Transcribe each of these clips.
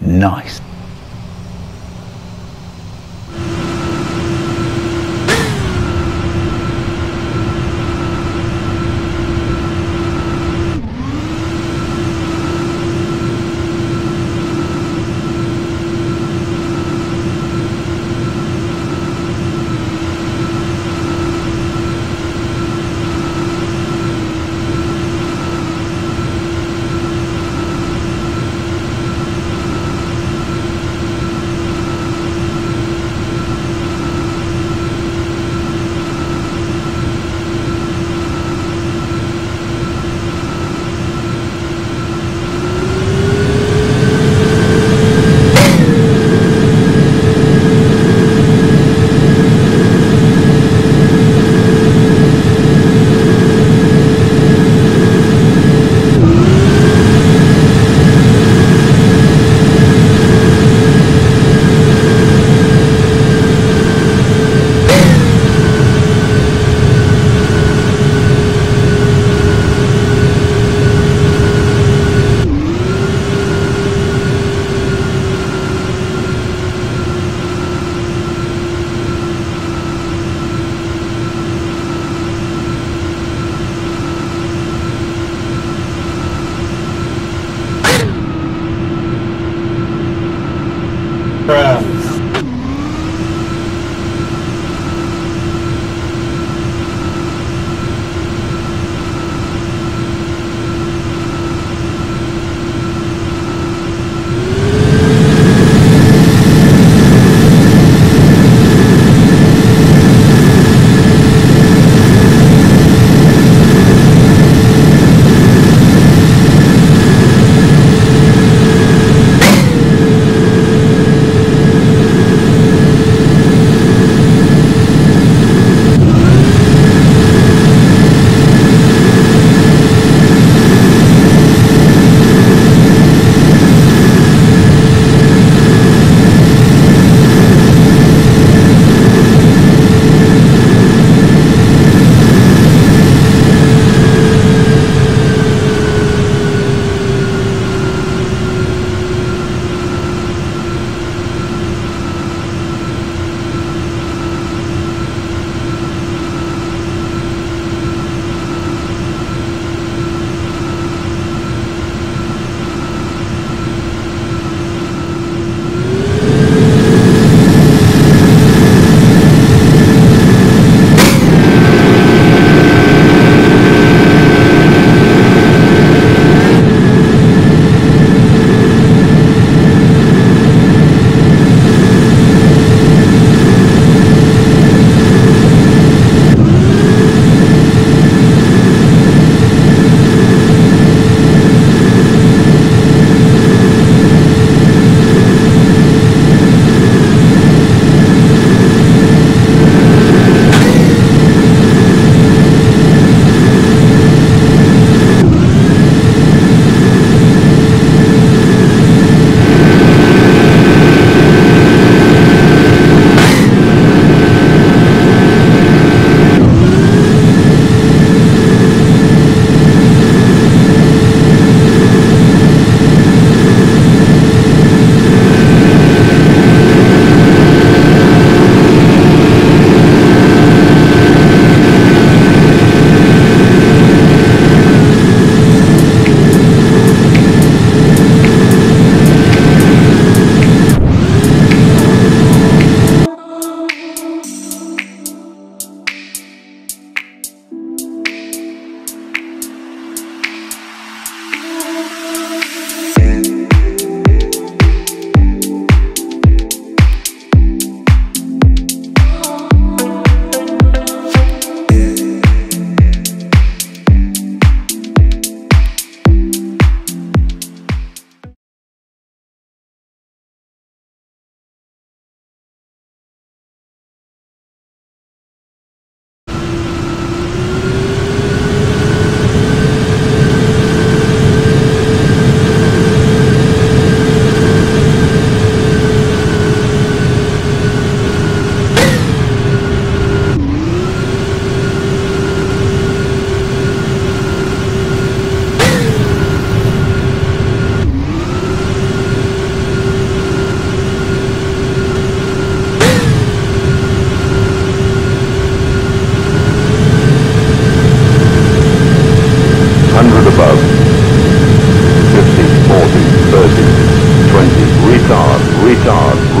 Nice.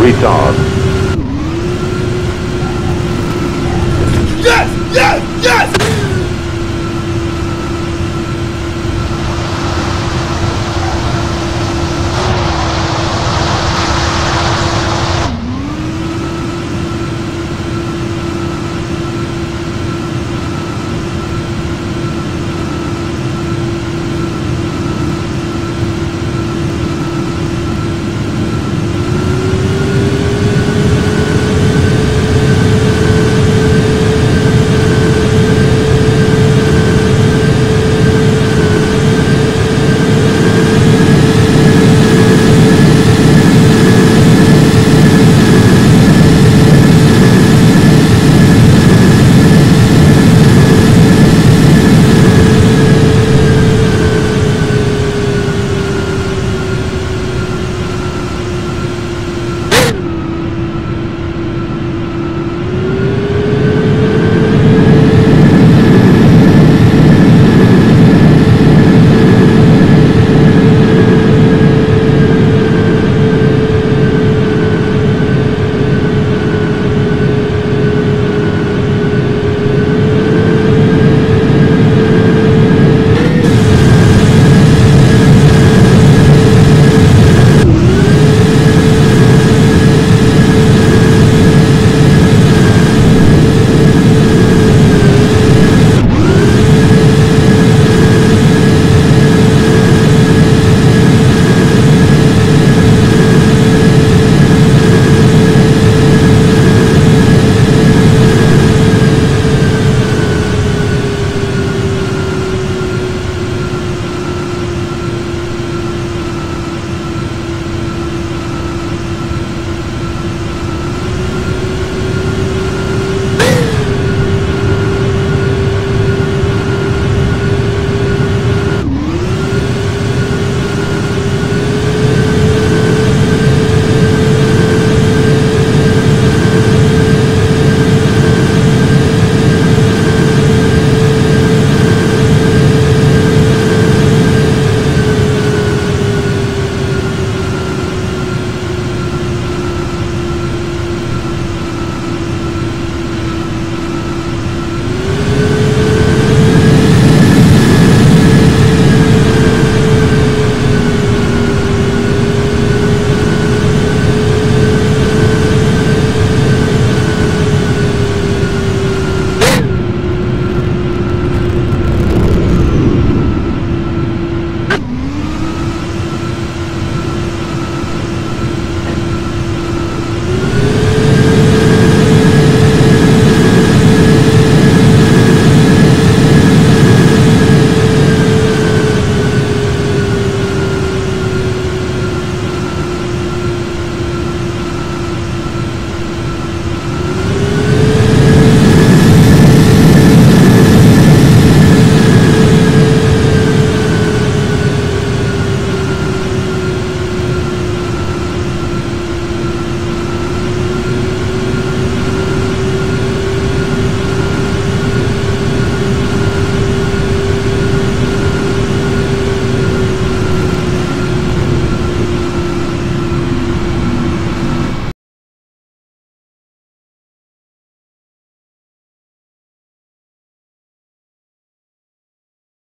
Retard.